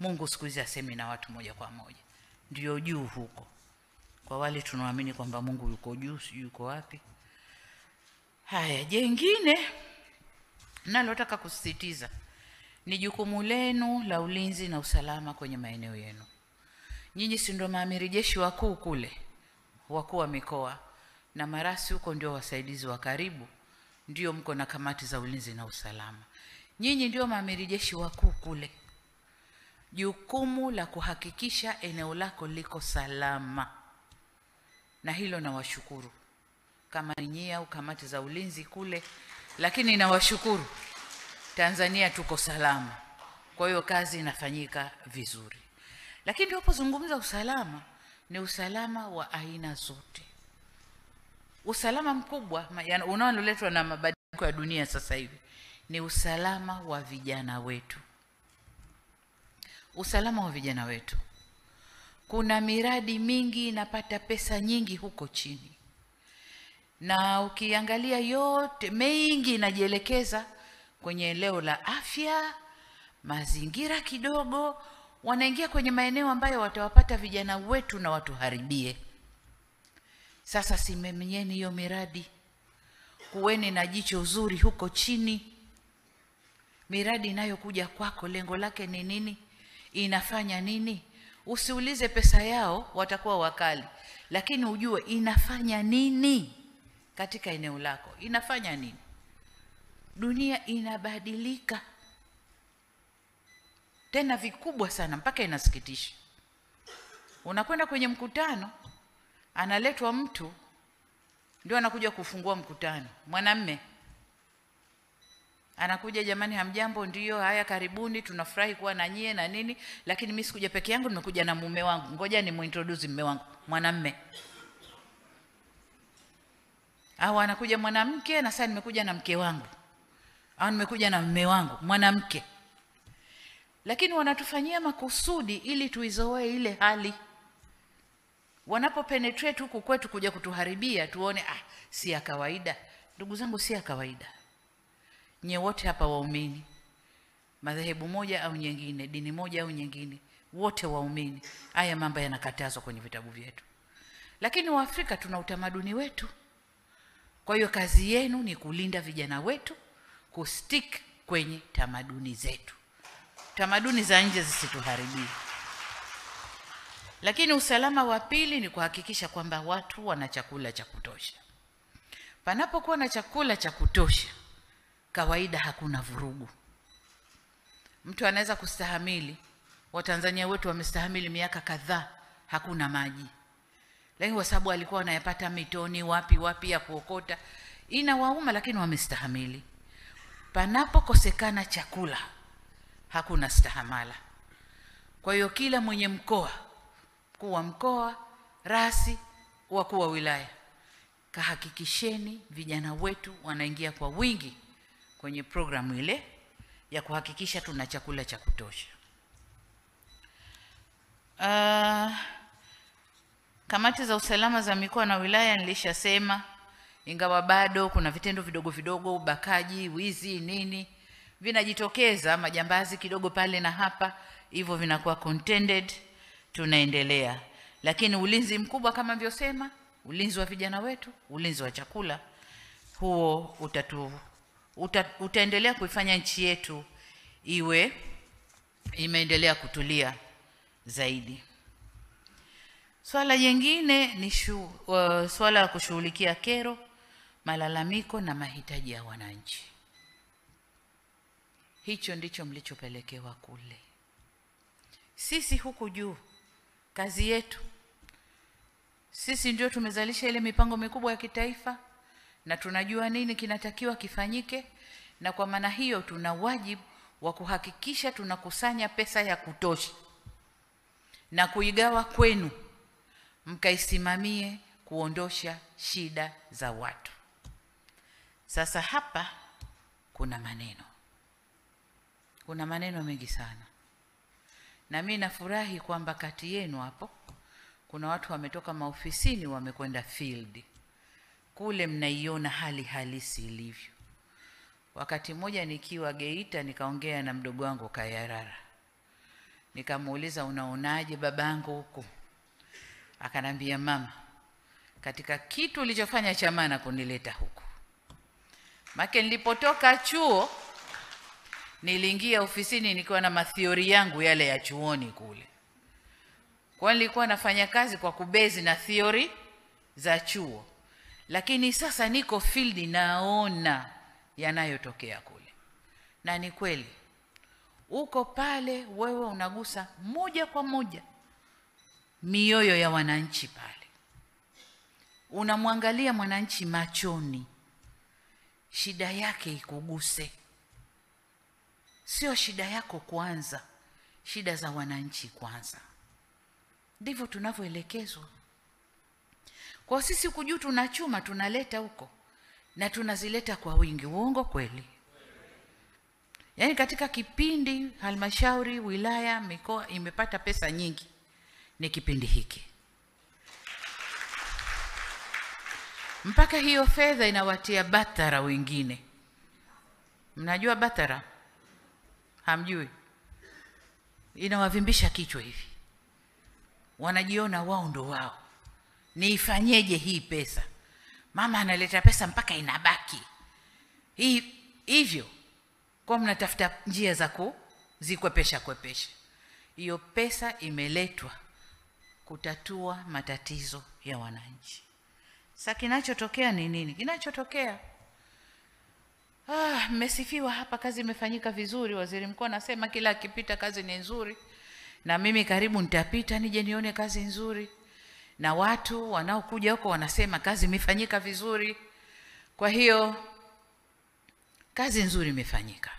Mungu siku hizi asemi na watu moja kwa moja, ndio juu huko. Kwa wale tunaamini kwamba Mungu yuko juu, sijui yuko wapi. Haya, jengine nalotaka kusisitiza ni jukumu lenu la ulinzi na usalama kwenye maeneo yenu. Nyinyi si ndio maamiri jeshi wakuu kule, wakuu wa mikoa na marasi huko, ndio wasaidizi wa karibu, ndio mko na kamati za ulinzi na usalama. Nyinyi ndio maamiri jeshi wakuu kule. Jukumu la kuhakikisha eneo lako liko salama, na hilo nawashukuru. Kama ninyi au kamati za ulinzi kule, lakini nawashukuru. Tanzania tuko salama. Kwa hiyo kazi inafanyika vizuri, lakini tunapozungumza usalama ni usalama wa aina zote. Usalama mkubwa unaoletwa na mabadiliko ya dunia sasa hivi ni usalama wa vijana wetu, usalama wa vijana wetu. Kuna miradi mingi inapata pesa nyingi huko chini, na ukiangalia yote mengi inajielekeza kwenye eneo la afya, mazingira kidogo, wanaingia kwenye maeneo ambayo watawapata vijana wetu na watuharibie. Sasa simamieni hiyo miradi, kuweni na jicho zuri huko chini. Miradi inayokuja kwako, lengo lake ni nini? Inafanya nini? Usiulize pesa yao, watakuwa wakali, lakini ujue inafanya nini katika eneo lako, inafanya nini. Dunia inabadilika tena vikubwa sana, mpaka inasikitisha. Unakwenda kwenye mkutano, analetwa mtu ndio anakuja kufungua mkutano, mwanamme anakuja, jamani, hamjambo? Ndio, haya, karibuni, tunafurahi kuwa na nyie na nini, lakini mimi sikuja peke yangu, nimekuja na mume wangu, ngoja ni muintroduce mume wangu, mwanamme. Au anakuja mwanamke, na sasa nimekuja na mke wangu, au nimekuja na mume wangu, mwanamke. Lakini wanatufanyia makusudi ili tuizoee ile hali wanapo penetrate huku kwetu kuja kutuharibia, tuone ah, si ya kawaida. Ndugu zangu, si ya kawaida. Nye wote hapa waumini, madhehebu moja au nyingine, dini moja au nyingine, wote waumini, haya mambo yanakatazwa kwenye vitabu vyetu, lakini Waafrika tuna utamaduni wetu. Kwa hiyo kazi yenu ni kulinda vijana wetu, kustik kwenye tamaduni zetu, tamaduni za nje zisituharibie. Lakini usalama wa pili ni kuhakikisha kwamba watu wana chakula cha kutosha. Panapokuwa na chakula cha kutosha, kawaida hakuna vurugu. Mtu anaweza kustahamili, Watanzania wetu wamestahamili miaka kadhaa, hakuna maji, lakini kwa sababu alikuwa anayapata mitoni, wapi wapi ya kuokota, inawauma, lakini wamestahamili. Panapokosekana chakula, hakuna stahamala. Kwa hiyo kila mwenye mkoa mkuu wa mkoa, rasi, wakuu wa wilaya, kahakikisheni vijana wetu wanaingia kwa wingi kwenye programu ile ya kuhakikisha tuna chakula cha kutosha. Uh, kamati za usalama za mikoa na wilaya nilishasema, ingawa bado kuna vitendo vidogo vidogo, ubakaji, wizi, nini vinajitokeza, majambazi kidogo pale na hapa, hivyo vinakuwa contended tunaendelea, lakini ulinzi mkubwa kama nilivyosema, ulinzi wa vijana wetu, ulinzi wa chakula, huo utatu, uta, utaendelea kuifanya nchi yetu iwe imeendelea kutulia zaidi. Swala jingine ni shu, uh, swala la kushughulikia kero, malalamiko na mahitaji ya wananchi. Hicho ndicho mlichopelekewa kule. Sisi huku juu kazi yetu sisi ndio tumezalisha ile mipango mikubwa ya kitaifa na tunajua nini kinatakiwa kifanyike, na kwa maana hiyo tuna wajibu wa kuhakikisha tunakusanya pesa ya kutosha na kuigawa kwenu, mkaisimamie kuondosha shida za watu. Sasa hapa kuna maneno, kuna maneno mengi sana. Na mimi nafurahi kwamba kati yenu hapo kuna watu wametoka maofisini wamekwenda field kule, mnaiona hali halisi ilivyo. Wakati mmoja nikiwa Geita nikaongea na mdogo wangu Kayarara, Nikamuuliza, unaonaje babangu huku? Akanambia, mama, katika kitu ulichofanya cha maana kunileta huku, make nilipotoka chuo niliingia ofisini nikiwa na mathiori yangu yale ya chuoni kule, kwa nilikuwa nafanya kazi kwa kubezi na thiori za chuo, lakini sasa niko field naona yanayotokea kule, na ni kweli uko pale, wewe unagusa moja kwa moja mioyo ya wananchi pale, unamwangalia mwananchi machoni, shida yake ikuguse, sio shida yako kwanza, shida za wananchi kwanza. Ndivyo tunavyoelekezwa. Kwa sisi huku juu tunachuma, tunaleta huko na tunazileta kwa wingi. Uongo kweli? Yaani katika kipindi halmashauri, wilaya, mikoa imepata pesa nyingi ni kipindi hiki, mpaka hiyo fedha inawatia batara wengine. Mnajua batara? Hamjui? Inawavimbisha kichwa hivi, wanajiona wao ndo wao. Niifanyeje hii pesa? Mama analeta pesa mpaka inabaki hii hivyo, kwa mnatafuta njia za kuzikwepesha kwepesha. Hiyo pesa imeletwa kutatua matatizo ya wananchi. Sasa kinachotokea ni nini? Kinachotokea ah, mmesifiwa hapa, kazi imefanyika vizuri. Waziri mkuu anasema kila akipita kazi ni nzuri, na mimi karibu nitapita nije nione kazi nzuri, na watu wanaokuja huko wanasema kazi imefanyika vizuri. Kwa hiyo kazi nzuri imefanyika.